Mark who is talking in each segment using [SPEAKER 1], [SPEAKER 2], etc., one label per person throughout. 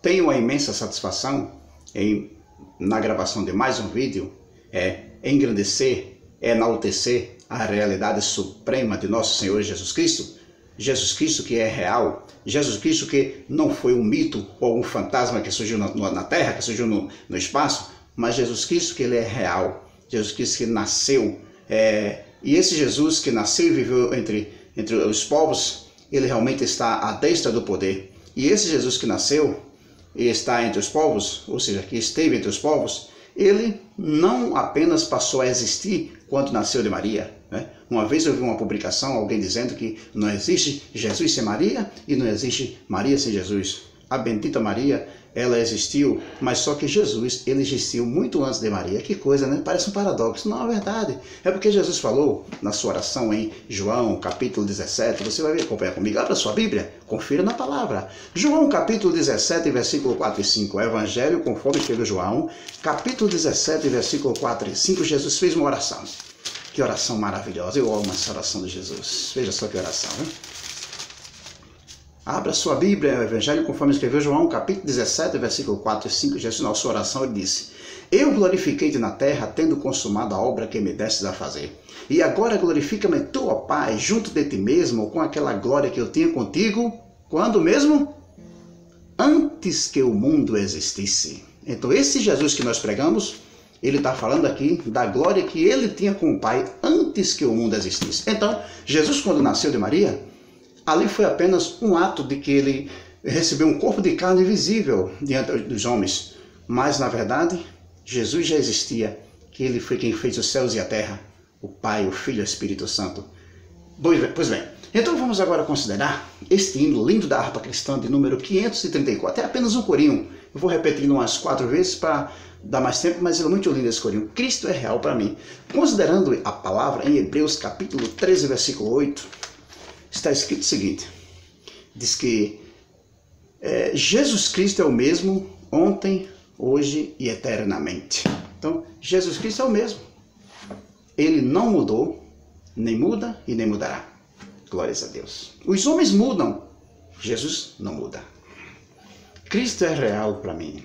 [SPEAKER 1] tenho a imensa satisfação em, na gravação de mais um vídeo, é engrandecer, enaltecer a realidade suprema de nosso Senhor Jesus Cristo. Jesus Cristo que é real, Jesus Cristo que não foi um mito ou um fantasma que surgiu na, na terra, que surgiu no, no, espaço, mas Jesus Cristo que ele é real, Jesus Cristo que nasceu. É, e esse Jesus que nasceu e viveu entre, entre os povos, ele realmente está à destra do poder. E esse Jesus que nasceu e está entre os povos, ou seja, que esteve entre os povos, ele não apenas passou a existir quando nasceu de Maria. Né? Uma vez eu vi uma publicação, alguém dizendo que não existe Jesus sem Maria e não existe Maria sem Jesus. A bendita Maria ela existiu, mas só que Jesus, ele existiu muito antes de Maria. Que coisa, né? Parece um paradoxo. Não é verdade. É porque Jesus falou na sua oração em João, capítulo 17. Você vai acompanhar comigo. Abra sua Bíblia, confira na palavra. João, capítulo 17, versículo 4 e 5. Evangelho conforme escreveu João, capítulo 17, versículo 4 e 5. Jesus fez uma oração. Que oração maravilhosa. Eu amo essa oração de Jesus. Veja só que oração, né? Abra sua Bíblia, o Evangelho conforme escreveu João, capítulo 17, versículo 4 e 5. Jesus, na sua oração, ele disse: Eu glorifiquei-te na terra, tendo consumado a obra que me destes a fazer. E agora glorifica-me tu, ó Pai, junto de ti mesmo, com aquela glória que eu tinha contigo, quando mesmo? Antes que o mundo existisse. Então, esse Jesus que nós pregamos, ele está falando aqui da glória que ele tinha com o Pai antes que o mundo existisse. Então, Jesus, quando nasceu de Maria, Ali foi apenas um ato de que ele recebeu um corpo de carne visível diante dos homens. Mas, na verdade, Jesus já existia, que ele foi quem fez os céus e a terra, o Pai, o Filho e o Espírito Santo. Pois bem, então vamos agora considerar este hino lindo da harpa cristã de número 534. É apenas um corinho. Eu vou repetindo umas quatro vezes para dar mais tempo, mas é muito lindo esse corinho. Cristo é real para mim. Considerando a palavra em Hebreus capítulo 13, versículo 8, está escrito o seguinte: diz que é, Jesus Cristo é o mesmo ontem, hoje e eternamente. Então, Jesus Cristo é o mesmo. Ele não mudou, nem muda e nem mudará. Glórias a Deus. Os homens mudam, Jesus não muda. Cristo é real para mim.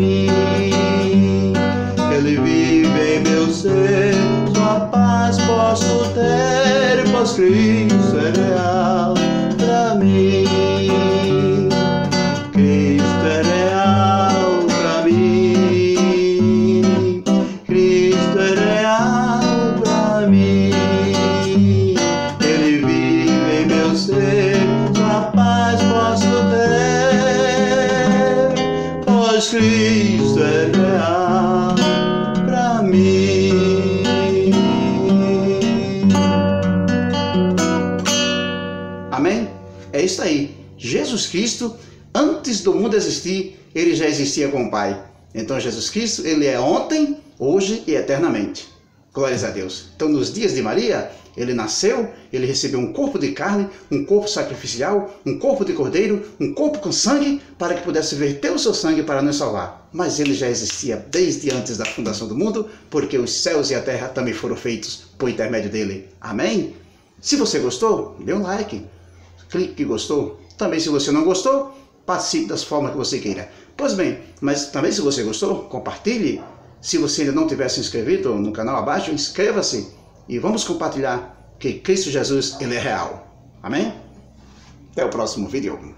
[SPEAKER 1] mim. Ele vive em meu ser, sua paz posso ter, posso crer. Antes do mundo existir, ele já existia com o Pai. Então Jesus Cristo, ele é ontem, hoje e eternamente. Glórias a Deus. Então nos dias de Maria, ele nasceu, ele recebeu um corpo de carne, um corpo sacrificial, um corpo de cordeiro, um corpo com sangue, para que pudesse verter o seu sangue para nos salvar. Mas ele já existia desde antes da fundação do mundo, porque os céus e a terra também foram feitos por intermédio dele. Amém? Se você gostou, dê um like. Clique que gostou. Também, se você não gostou, participe das formas que você queira. Pois bem, mas também se você gostou, compartilhe, Se você ainda não tiver se inscrito no canal abaixo, inscreva-se e vamos compartilhar que Cristo Jesus ele é real. Amém? Até o próximo vídeo.